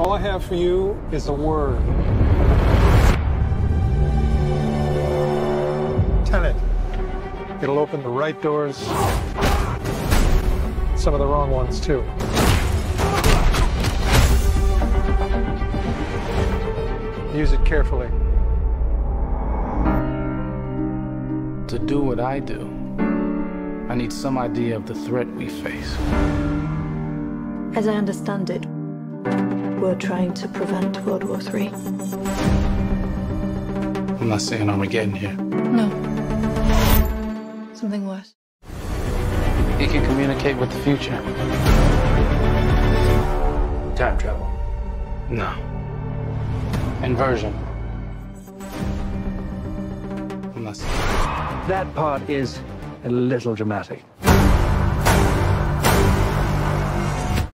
All I have for you is a word. Tenet. It'll open the right doors, some of the wrong ones, too. Use it carefully. To do what I do, I need some idea of the threat we face. As I understand it, we're trying to prevent World War III. I'm not saying Armageddon here. No. Something worse. He can communicate with the future. Time travel. No. Inversion. I'm not saying. That part is a little dramatic.